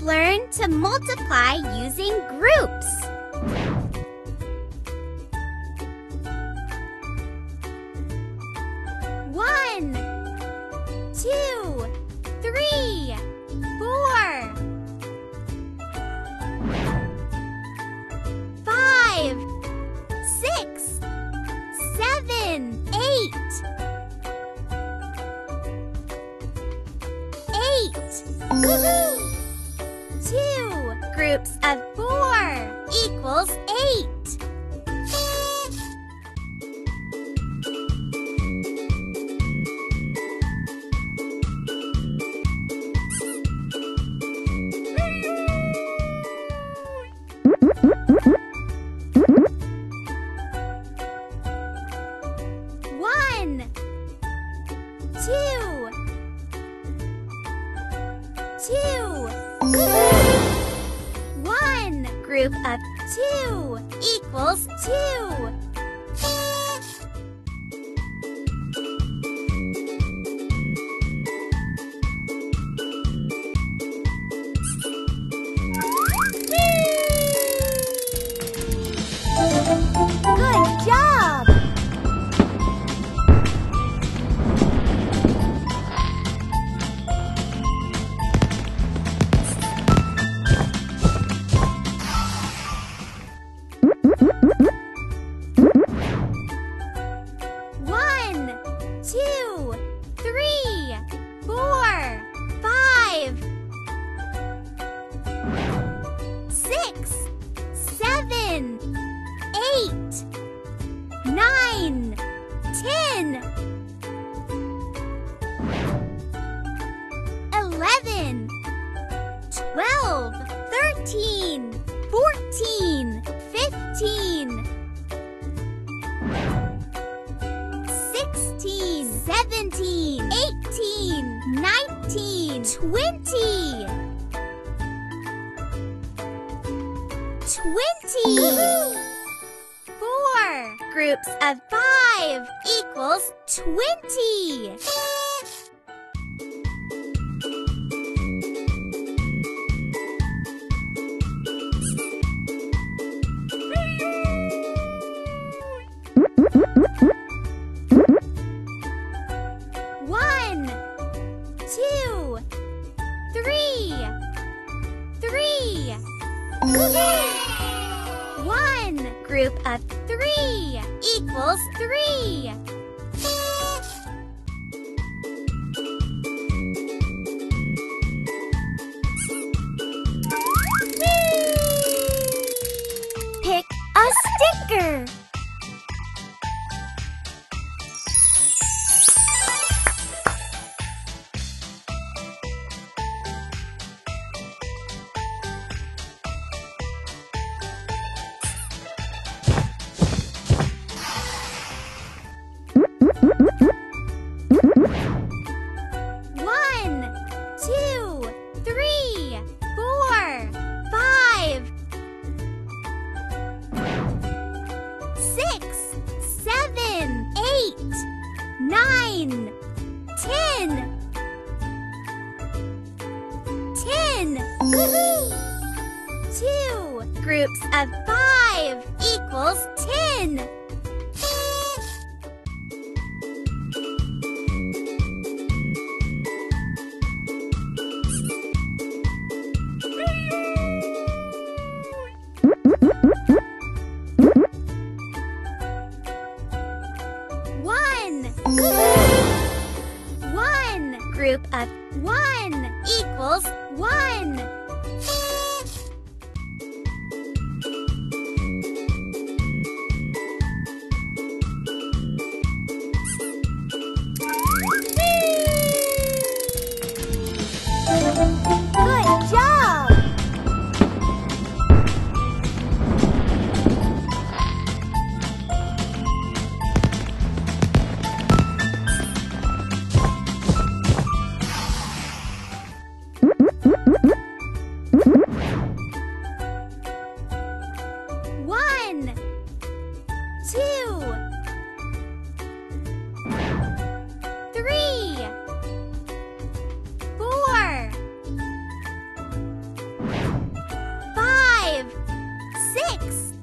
Learn to multiply using groups. Equals eight. One, two, two. One group of two equals two. 13, 14, 15, 16, 17, 18, 19, 20, 20. Four. Groups of five equals 20. Nine, ten. Ten. Two groups of five equals ten. next!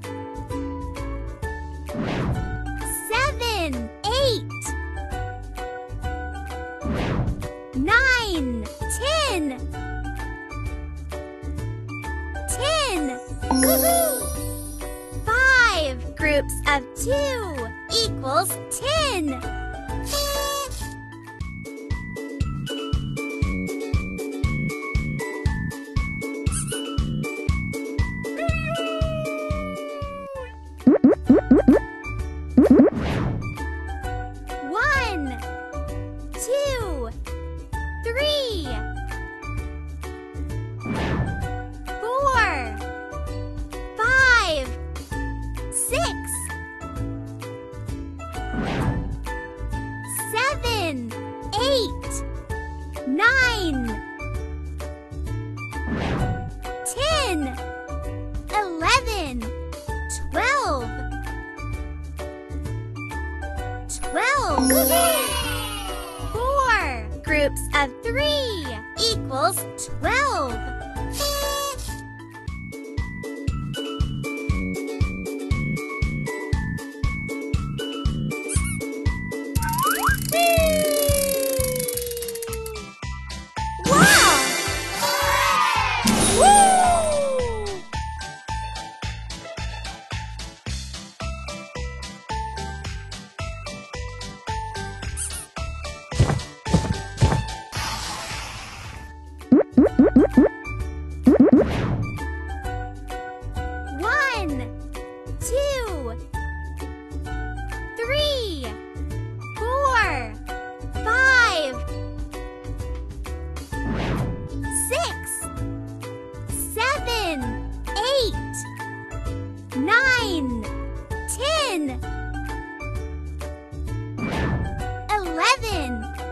Four groups of three equals twelve.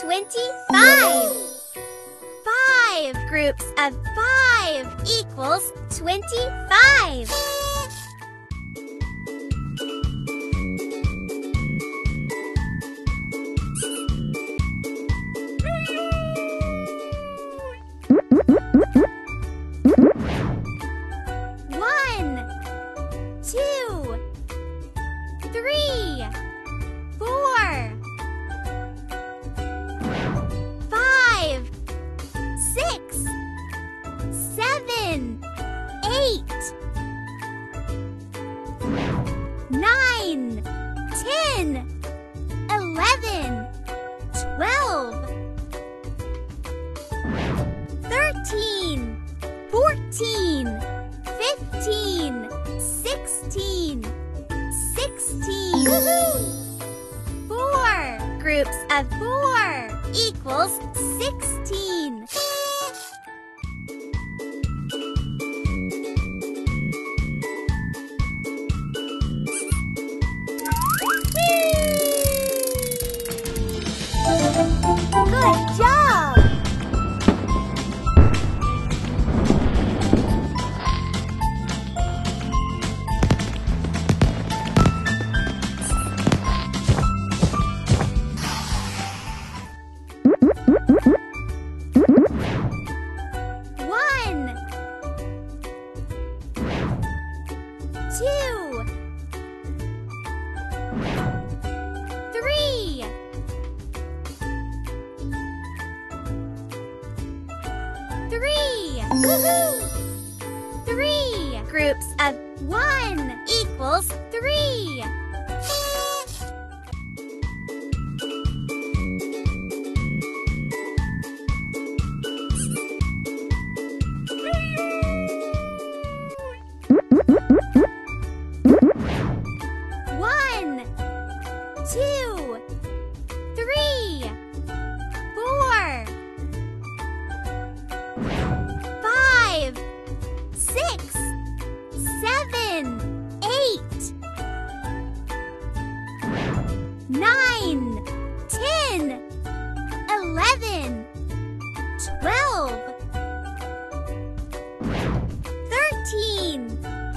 25. Five groups of five equals 25. groups of four equals 16. One, two, three, three. Three. Groups of one equals three.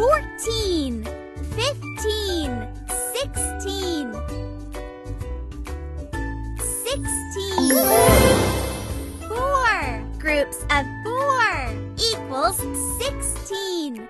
fourteen, fifteen, sixteen, sixteen. Four groups of four equals sixteen.